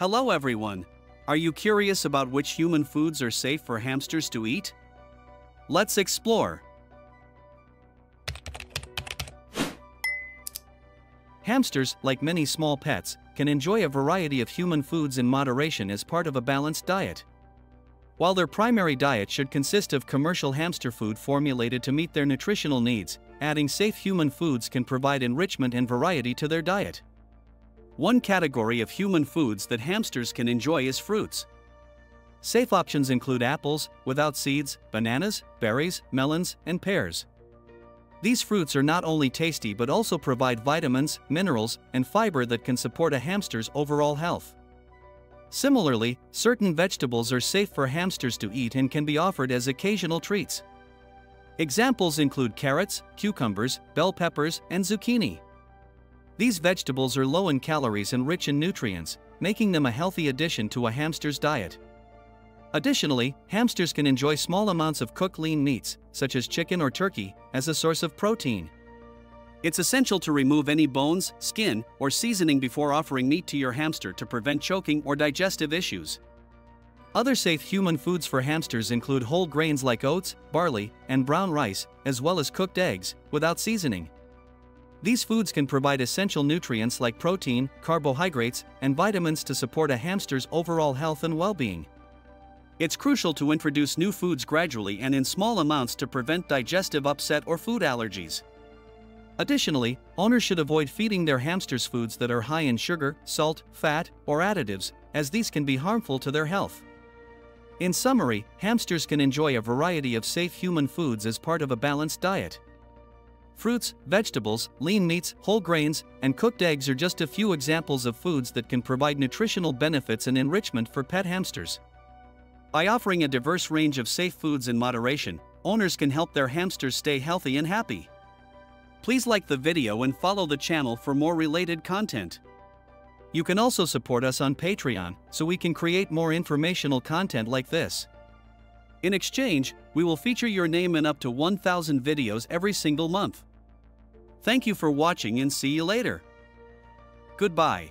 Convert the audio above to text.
Hello everyone! Are you curious about which human foods are safe for hamsters to eat? Let's explore! Hamsters, like many small pets, can enjoy a variety of human foods in moderation as part of a balanced diet. While their primary diet should consist of commercial hamster food formulated to meet their nutritional needs, adding safe human foods can provide enrichment and variety to their diet. One category of human foods that hamsters can enjoy is fruits. Safe options include apples, without seeds, bananas, berries, melons, and pears. These fruits are not only tasty but also provide vitamins, minerals, and fiber that can support a hamster's overall health. Similarly, certain vegetables are safe for hamsters to eat and can be offered as occasional treats. Examples include carrots, cucumbers, bell peppers, and zucchini. These vegetables are low in calories and rich in nutrients, making them a healthy addition to a hamster's diet. Additionally, hamsters can enjoy small amounts of cooked lean meats, such as chicken or turkey, as a source of protein. It's essential to remove any bones, skin, or seasoning before offering meat to your hamster to prevent choking or digestive issues. Other safe human foods for hamsters include whole grains like oats, barley, and brown rice, as well as cooked eggs, without seasoning. These foods can provide essential nutrients like protein, carbohydrates, and vitamins to support a hamster's overall health and well being. It's crucial to introduce new foods gradually and in small amounts to prevent digestive upset or food allergies. Additionally, owners should avoid feeding their hamsters foods that are high in sugar, salt, fat, or additives, as these can be harmful to their health. In summary, hamsters can enjoy a variety of safe human foods as part of a balanced diet. Fruits, vegetables, lean meats, whole grains, and cooked eggs are just a few examples of foods that can provide nutritional benefits and enrichment for pet hamsters. By offering a diverse range of safe foods in moderation, owners can help their hamsters stay healthy and happy. Please like the video and follow the channel for more related content. You can also support us on Patreon so we can create more informational content like this. In exchange, we will feature your name in up to 1,000 videos every single month. Thank you for watching and see you later. Goodbye.